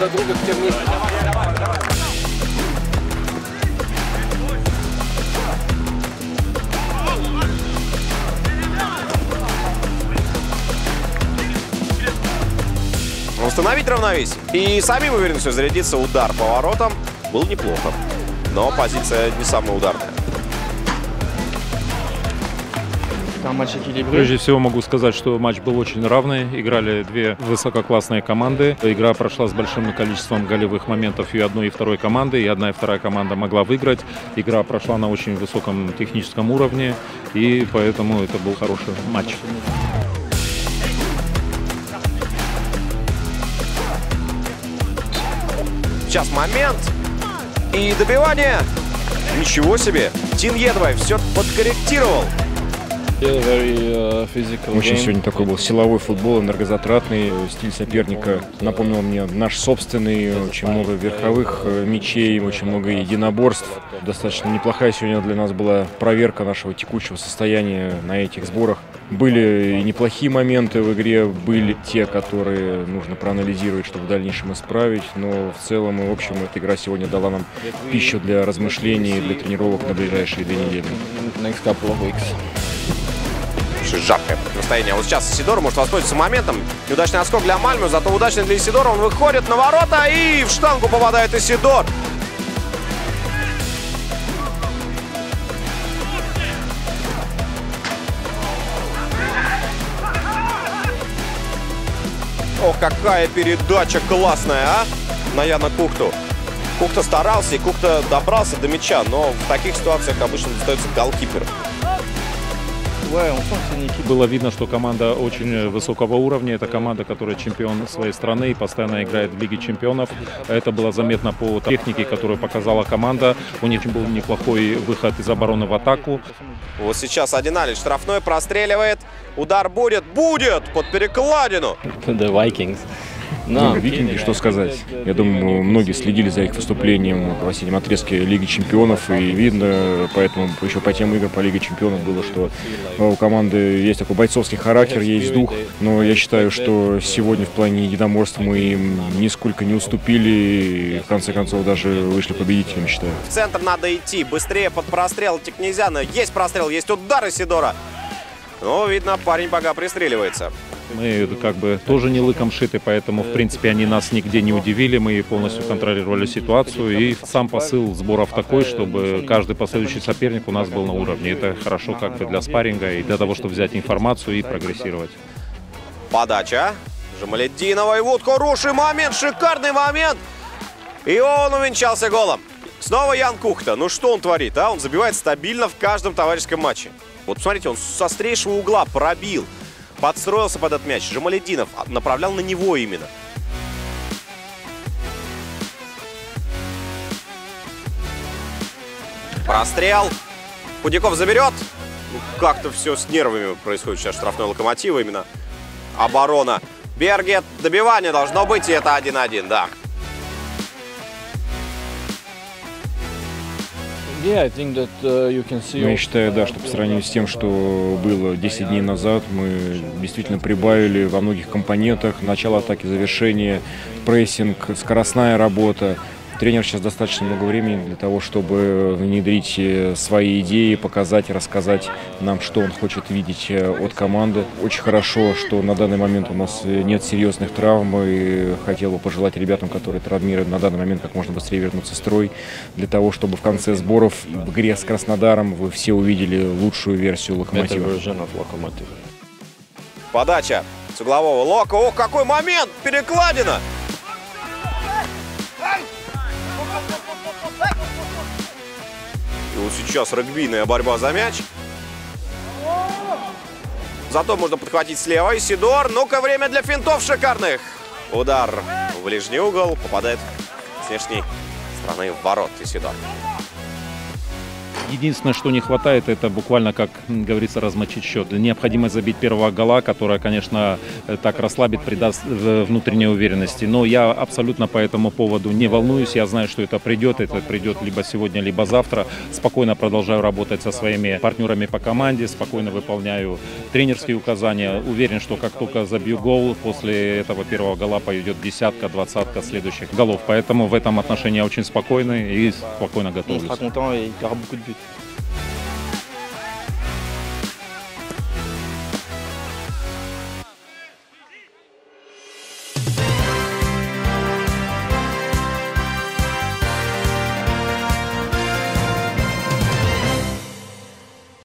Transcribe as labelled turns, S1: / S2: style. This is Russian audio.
S1: за друга все вместе.
S2: Установить равновесие. И самим уверенностью зарядиться удар по воротам был неплохо. Но позиция не самая ударная.
S3: Un match équilibré.
S4: Прежде всего могу сказать, что матч был очень равный. Играли две высококлассные команды. Игра прошла с большим количеством голевых моментов и одной, и второй команды. И одна, и вторая команда могла выиграть. Игра прошла на очень высоком техническом уровне. И поэтому это был хороший матч.
S2: Сейчас момент. И добивание. Ничего себе. Тин Едвай все подкорректировал.
S5: Очень сегодня такой был силовой футбол, энергозатратный. Стиль соперника напомнил мне наш собственный. Очень много верховых э, мячей, очень много единоборств. Достаточно неплохая сегодня для нас была проверка нашего текущего состояния на этих сборах. Были и неплохие моменты в игре, были те, которые нужно проанализировать, чтобы в дальнейшем исправить. Но в целом и в общем эта игра сегодня дала нам пищу для размышлений, для тренировок на ближайшие две недели.
S2: Слушай, жаркое противостояние. Вот сейчас Сидор может воспользоваться моментом. Неудачный отскок для Мальмы, зато удачный для Исидора. Он выходит на ворота и в штангу попадает Исидор. Ох, какая передача классная, а? На Яна Кухту. Кухта старался, и Кухта добрался до мяча, но в таких ситуациях обычно достается голкипер.
S4: Было видно, что команда очень высокого уровня. Это команда, которая чемпион своей страны и постоянно играет в Лиге чемпионов. Это было заметно по технике, которую показала команда. У них был неплохой выход из обороны в атаку.
S2: Вот сейчас один Алич штрафной простреливает. Удар будет, будет под перекладину.
S3: The Vikings.
S5: Ну, викинги, что сказать. Я думаю, многие следили за их выступлением в осеннем отрезке Лиги Чемпионов. И видно, поэтому еще по тем играм по Лиге Чемпионов было, что у команды есть такой бойцовский характер, есть дух. Но я считаю, что сегодня в плане единоморств мы им нисколько не уступили. И в конце концов даже вышли победителями, считаю.
S2: В центр надо идти. Быстрее под прострел идти князя. Но Есть прострел, есть удар Исидора. Но, видно, парень пока пристреливается.
S4: Мы как бы тоже не лыком шиты, поэтому, в принципе, они нас нигде не удивили. Мы полностью контролировали ситуацию. И сам посыл сборов такой, чтобы каждый последующий соперник у нас был на уровне. Это хорошо как бы для спарринга и для того, чтобы взять информацию и прогрессировать.
S2: Подача. Жамаледдинова и вот хороший момент, шикарный момент. И он увенчался голом. Снова Ян Кухта. Ну что он творит, а? Он забивает стабильно в каждом товарищеском матче. Вот посмотрите, он с острейшего угла пробил. Подстроился под этот мяч. Жамаледдинов направлял на него именно. Прострел. Худяков заберет. Ну, Как-то все с нервами происходит сейчас штрафной локомотива именно. Оборона. Бергет. Добивание должно быть, и это 1-1, да.
S5: Я считаю, да, что по сравнению с тем, что было 10 дней назад, мы действительно прибавили во многих компонентах. Начало атаки, завершение, прессинг, скоростная работа. Тренер сейчас достаточно много времени для того, чтобы внедрить э, свои идеи, показать, рассказать нам, что он хочет видеть э, от команды. Очень хорошо, что на данный момент у нас э, нет серьезных травм. И хотел бы пожелать ребятам, которые травмированы на данный момент, как можно быстрее вернуться в строй, для того, чтобы в конце сборов в игре с Краснодаром вы все увидели лучшую версию локомотива.
S3: of Lokomotiv.
S2: Подача с углового лока. Ох, какой момент! Перекладина! И вот сейчас регбийная борьба за мяч. Зато можно подхватить слева. Исидор, ну-ка, время для финтов шикарных. Удар в ближний угол. Попадает с внешней стороны в ворот Исидор.
S4: Единственное, что не хватает, это буквально, как говорится, размочить счет. Необходимость забить первого гола, которая, конечно, э, так расслабит, придаст э, внутренней уверенности. Но я абсолютно по этому поводу не волнуюсь. Я знаю, что это придет. Это придет либо сегодня, либо завтра. Спокойно продолжаю работать со своими партнерами по команде, спокойно выполняю тренерские указания. Уверен, что как только забью гол, после этого первого гола пойдет десятка, двадцатка следующих голов. Поэтому в этом отношении я очень спокойный и спокойно готовлюсь.
S3: Yeah.